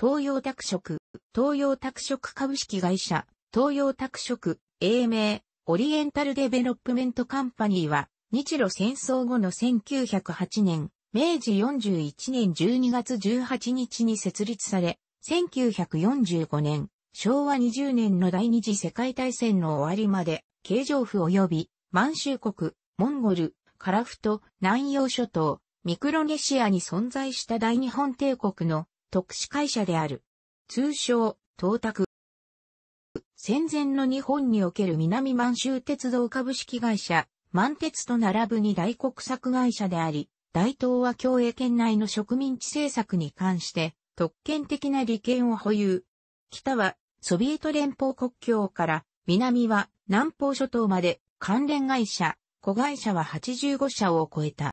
東洋拓殖、東洋拓殖株式会社、東洋拓殖、英名、 Oriental Development Company は、日露戦争後の1908年、明治41年12月18日に設立され、1945年、昭和20年の第二次世界大戦の終わりまで、京城府及び満州国、モンゴル、カラフト、南洋諸島、ミクロネシアに存在した大日本帝国の特殊会社である。通称、東卓。戦前の日本における南満州鉄道株式会社、満鉄と並ぶに大国策会社であり、大東亜共栄圏内の植民地政策に関して特権的な利権を保有。北はソビエト連邦国境から南は南方諸島まで関連会社、子会社は85社を超えた。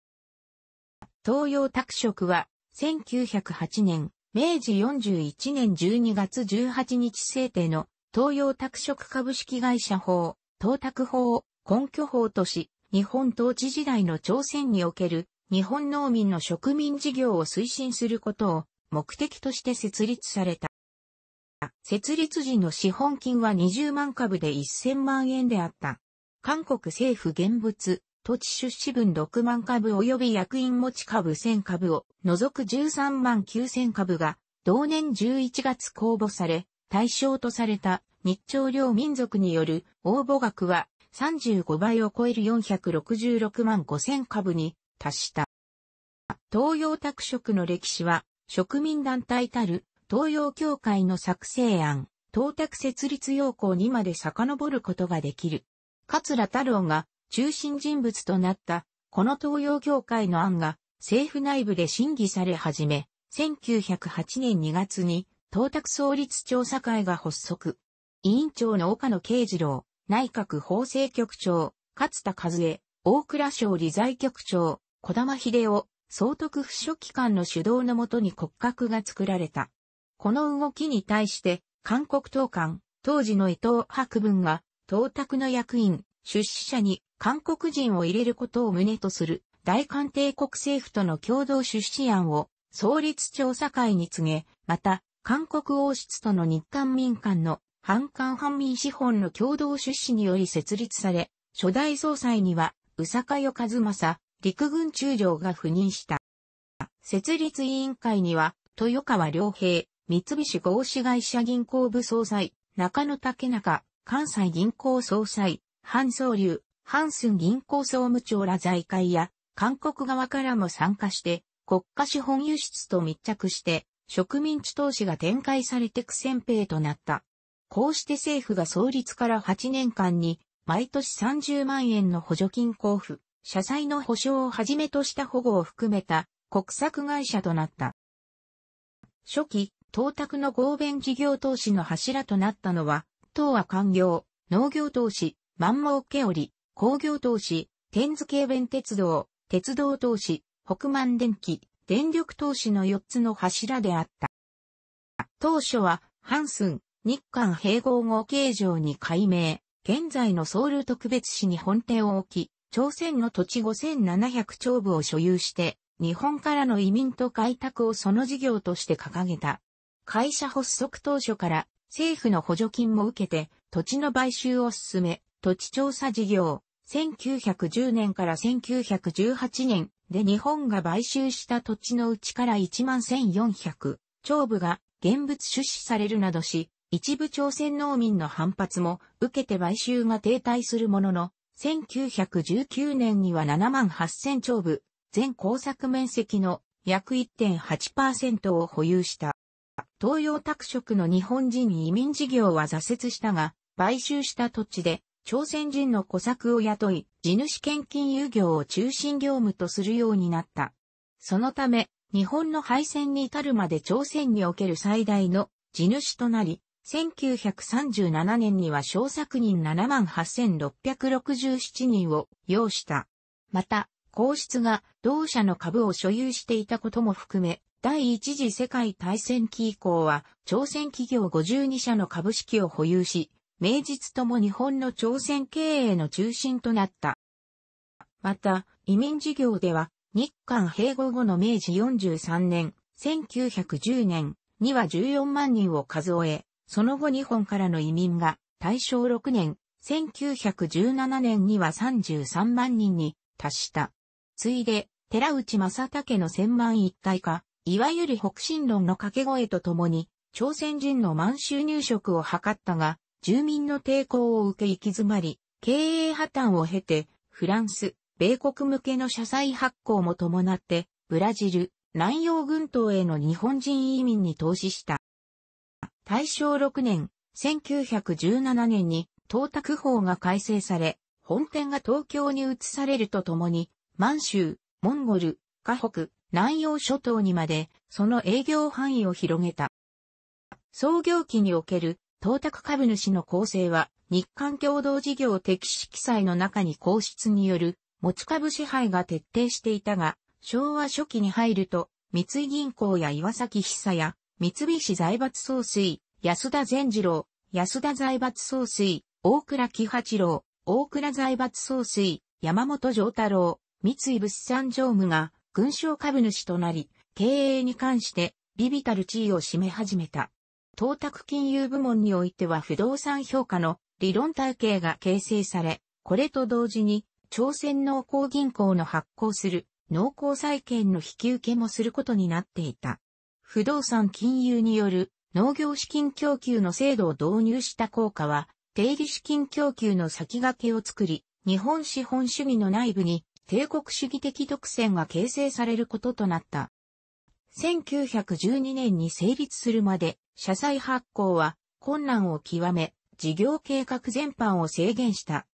東洋拓殖は1908年、明治41年12月18日制定の東洋拓殖株式会社法、東拓法を根拠法とし、日本統治時代の朝鮮における日本農民の植民事業を推進することを目的として設立された。設立時の資本金は20万株で1000万円であった。韓国政府現物、土地出資分6万株及び役員持ち株1000株を除く13万9000株が同年11月公募され、対象とされた日朝両民族による応募額は35倍を超える466万5000株に達した。東洋拓殖の歴史は植民団体たる東洋協会の作成案、東拓設立要項にまで遡ることができる。桂太郎が中心人物となったこの東洋協会の案が政府内部で審議され始め、1908年2月に東卓創立調査会が発足。委員長の岡野慶次郎、内閣法制局長、勝田和恵、大蔵省理財局長、小玉秀夫、総督府書記官の主導のもとに骨格が作られた。この動きに対して、韓国党官、当時の伊藤博文が、東卓の役員、出資者に韓国人を入れることを旨とする大韓帝国政府との共同出資案を創立調査会に告げ、また、韓国王室との日韓民間の反韓反民資本の共同出資により設立され、初代総裁には、宇坂代和正、陸軍中将が赴任した。設立委員会には、豊川良平、三菱合資会社銀行部総裁、中野竹中、関西銀行総裁、ハンソウハンスン銀行総務長ら財界や、韓国側からも参加して、国家資本輸出と密着して、植民地投資が展開されて苦戦兵となった。こうして政府が創立から8年間に、毎年30万円の補助金交付、社債の保証をはじめとした保護を含めた国策会社となった。初期、東卓の合弁事業投資の柱となったのは、東和官業、農業投資、万儲け織、工業投資、天津軽弁鉄道、鉄道投資、北満電気、電力投資の4つの柱であった。当初は、ハンスン、日韓併合後形状に改名、現在のソウル特別市に本店を置き、朝鮮の土地5700丁部を所有して、日本からの移民と開拓をその事業として掲げた。会社発足当初から政府の補助金も受けて土地の買収を進め、土地調査事業、1910年から1918年で日本が買収した土地のうちから11,400丁部が現物出資されるなどし、一部朝鮮農民の反発も受けて買収が停滞するものの、1919年には7万8000丁部、全工作面積の約1.8%を保有した。東洋拓殖の日本人移民事業は挫折したが、買収した土地で朝鮮人の小作を雇い、地主献金輸業を中心業務とするようになった。そのため、日本の敗戦に至るまで朝鮮における最大の地主となり、1937年には小作人78,667人を要した。また、皇室が同社の株を所有していたことも含め、第一次世界大戦期以降は、朝鮮企業52社の株式を保有し、名実とも日本の朝鮮経営の中心となった。また、移民事業では、日韓併合後の明治43年、1910年、には14万人を数え、その後日本からの移民が大正6年、1917年には33万人に達した。ついで、寺内正武の千万一体化、いわゆる北進論の掛け声とともに、朝鮮人の満州入植を図ったが、住民の抵抗を受け行き詰まり、経営破綻を経て、フランス、米国向けの社債発行も伴って、ブラジル、南洋群島への日本人移民に投資した。大正6年、1917年に、東卓法が改正され、本店が東京に移されるとともに、満州、モンゴル、河北、南洋諸島にまで、その営業範囲を広げた。創業期における東卓株主の構成は、日韓共同事業的色彩の中に皇室による持ち株支配が徹底していたが、昭和初期に入ると、三井銀行や岩崎久や、三菱財閥総帥、安田善次郎、安田財閥総帥、大倉木八郎、大倉財閥総帥、山本丈太郎、三井物産常務が、軍商株主となり、経営に関して、ビビたる地位を占め始めた。東卓金融部門においては不動産評価の理論体系が形成され、これと同時に、朝鮮農工銀行の発行する農工債券の引き受けもすることになっていた。不動産金融による農業資金供給の制度を導入した効果は、定理資金供給の先駆けを作り、日本資本主義の内部に帝国主義的独占が形成されることとなった。1912年に成立するまで、社債発行は困難を極め、事業計画全般を制限した。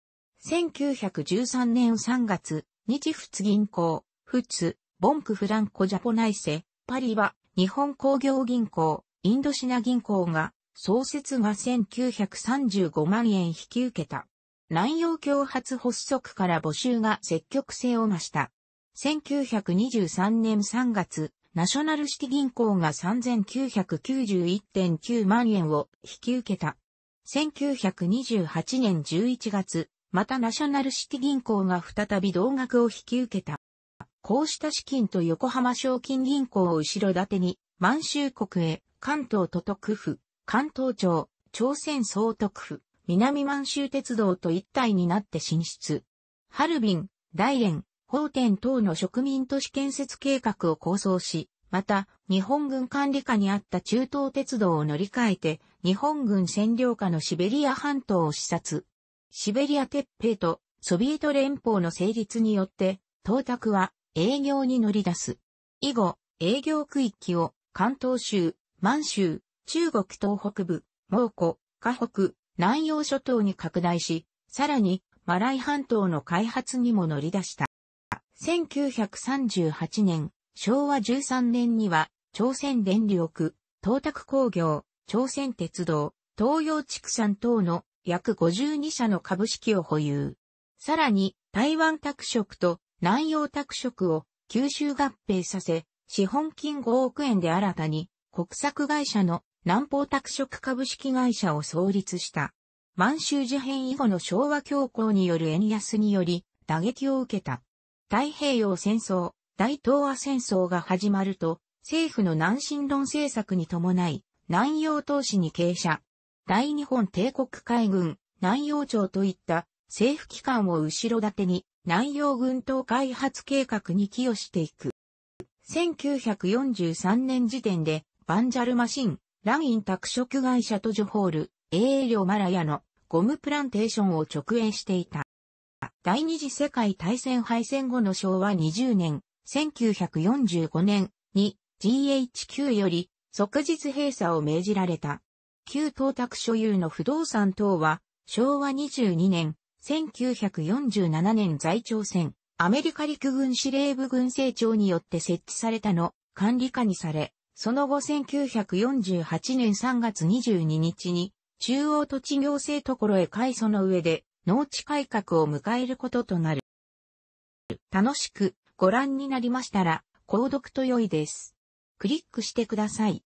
1913年3月、日仏銀行、仏、ボンクフランコジャポナイセ、パリは、日本工業銀行、インドシナ銀行が、創設が1935万円引き受けた。南洋共発発足から募集が積極性を増した。1923年3月、ナショナルシティ銀行が3991.9万円を引き受けた。1928年11月、またナショナルシティ銀行が再び同額を引き受けた。こうした資金と横浜賞金銀行を後ろ盾に、満州国へ、関東都督府、関東町、朝鮮総督府、南満州鉄道と一体になって進出。ハルビン、大連、法天等の植民都市建設計画を構想し、また、日本軍管理下にあった中東鉄道を乗り換えて、日本軍占領下のシベリア半島を視察。シベリア鉄平とソビエト連邦の成立によって、東卓は営業に乗り出す。以後、営業区域を関東州、満州、中国東北部、蒙古、河北、南洋諸島に拡大し、さらにマライ半島の開発にも乗り出した。1938年、昭和13年には、朝鮮電力、東卓工業、朝鮮鉄道、東洋畜産等の約52社の株式を保有。さらに、台湾拓殖と南洋拓殖を吸収合併させ、資本金5億円で新たに国策会社の南方拓殖株式会社を創立した。満州事変以後の昭和恐慌による円安により打撃を受けた。太平洋戦争、大東亜戦争が始まると、政府の南進論政策に伴い、南洋投資に傾斜。大日本帝国海軍、南洋庁といった政府機関を後ろ盾に南洋軍島開発計画に寄与していく。1943年時点で、バンジャルマシン、ライン拓殖会社とジョホール、英領マラヤのゴムプランテーションを直営していた。第二次世界大戦敗戦後の昭和20年、1945年に GHQ より即日閉鎖を命じられた。旧東宅所有の不動産等は昭和22年、1947年在朝鮮、アメリカ陸軍司令部軍政庁によって設置されたの管理下にされ、その後1948年3月22日に中央土地行政所へ改祖の上で農地改革を迎えることとなる。楽しくご覧になりましたら、購読と良いです。クリックしてください。